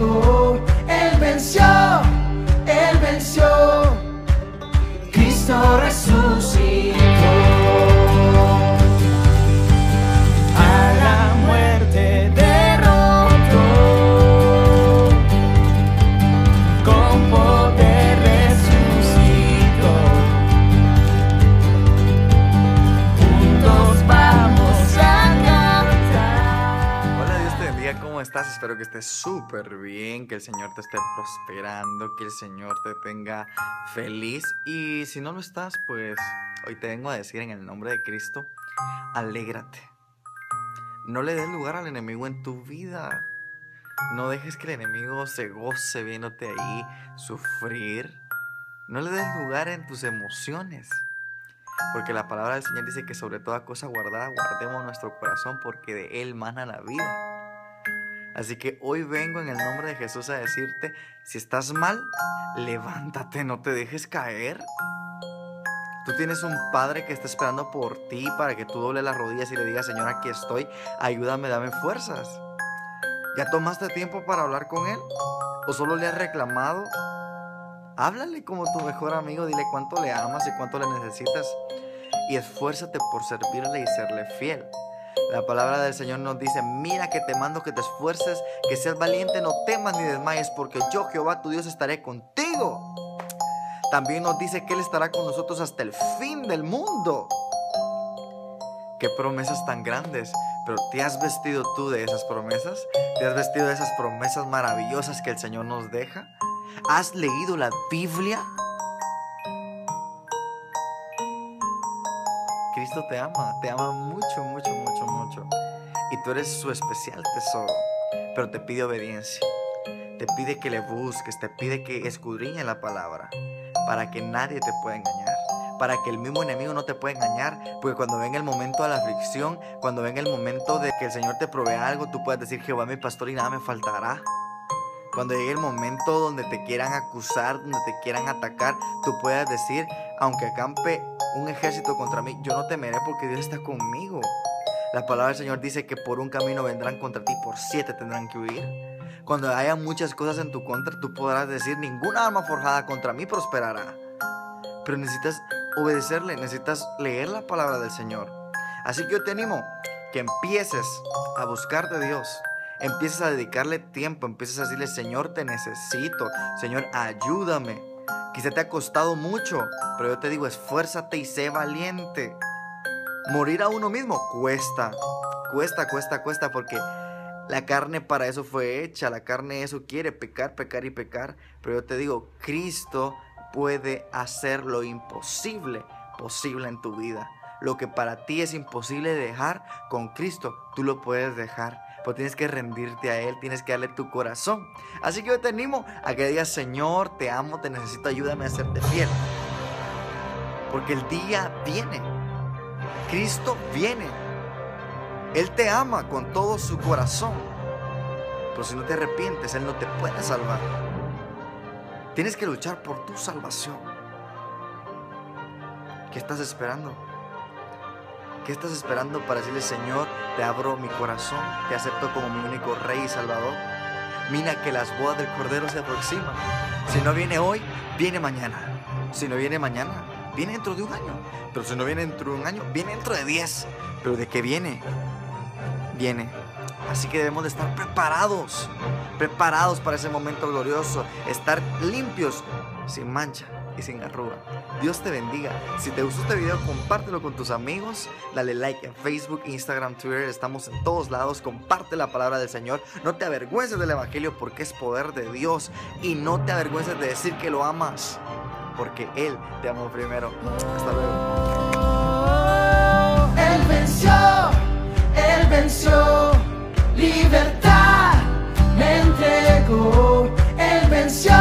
Él venció. Estás? Espero que estés súper bien, que el Señor te esté prosperando, que el Señor te tenga feliz. Y si no lo estás, pues hoy te vengo a decir en el nombre de Cristo, alégrate. No le des lugar al enemigo en tu vida. No dejes que el enemigo se goce viéndote ahí sufrir. No le des lugar en tus emociones. Porque la palabra del Señor dice que sobre toda cosa guardada guardemos nuestro corazón porque de él mana la vida. Así que hoy vengo en el nombre de Jesús a decirte, si estás mal, levántate, no te dejes caer. Tú tienes un padre que está esperando por ti para que tú doble las rodillas y le digas, Señor, aquí estoy, ayúdame, dame fuerzas. ¿Ya tomaste tiempo para hablar con él? ¿O solo le has reclamado? Háblale como tu mejor amigo, dile cuánto le amas y cuánto le necesitas. Y esfuérzate por servirle y serle fiel. La palabra del Señor nos dice, mira que te mando que te esfuerces, que seas valiente, no temas ni desmayes, porque yo, Jehová, tu Dios, estaré contigo. También nos dice que Él estará con nosotros hasta el fin del mundo. Qué promesas tan grandes, pero ¿te has vestido tú de esas promesas? ¿Te has vestido de esas promesas maravillosas que el Señor nos deja? ¿Has leído la Biblia? Cristo te ama, te ama mucho, mucho, mucho, mucho. Y tú eres su especial tesoro, pero te pide obediencia. Te pide que le busques, te pide que escudriñe la palabra, para que nadie te pueda engañar, para que el mismo enemigo no te pueda engañar, porque cuando venga el momento de la aflicción, cuando venga el momento de que el Señor te provea algo, tú puedas decir, Jehová mi pastor y nada me faltará. Cuando llegue el momento donde te quieran acusar, donde te quieran atacar, tú puedas decir, aunque acampe un ejército contra mí, yo no temeré porque Dios está conmigo. La palabra del Señor dice que por un camino vendrán contra ti, por siete tendrán que huir. Cuando haya muchas cosas en tu contra, tú podrás decir, ninguna arma forjada contra mí prosperará. Pero necesitas obedecerle, necesitas leer la palabra del Señor. Así que yo te animo que empieces a buscar de Dios, empieces a dedicarle tiempo, empieces a decirle, Señor, te necesito, Señor, ayúdame. Quizá te ha costado mucho, pero yo te digo, esfuérzate y sé valiente. Morir a uno mismo cuesta, cuesta, cuesta, cuesta, porque la carne para eso fue hecha, la carne eso quiere, pecar, pecar y pecar. Pero yo te digo, Cristo puede hacer lo imposible posible en tu vida. Lo que para ti es imposible dejar, con Cristo tú lo puedes dejar. Tienes que rendirte a Él, tienes que darle tu corazón. Así que yo te animo a que digas, Señor, te amo, te necesito, ayúdame a hacerte fiel. Porque el día viene. Cristo viene. Él te ama con todo su corazón. Pero si no te arrepientes, Él no te puede salvar. Tienes que luchar por tu salvación. ¿Qué estás esperando? ¿Qué estás esperando para decirle, Señor, te abro mi corazón, te acepto como mi único Rey y Salvador? Mira que las bodas del Cordero se aproximan. Si no viene hoy, viene mañana. Si no viene mañana, viene dentro de un año. Pero si no viene dentro de un año, viene dentro de diez. Pero ¿de qué viene? Viene. Así que debemos de estar preparados, preparados para ese momento glorioso, estar limpios, sin mancha sin arruga. Dios te bendiga. Si te gustó este video, compártelo con tus amigos. Dale like en Facebook, Instagram, Twitter. Estamos en todos lados. Comparte la palabra del Señor. No te avergüences del Evangelio porque es poder de Dios. Y no te avergüences de decir que lo amas. Porque Él te amó primero. Hasta luego. Él venció, Él venció, libertad me entregó. Él venció,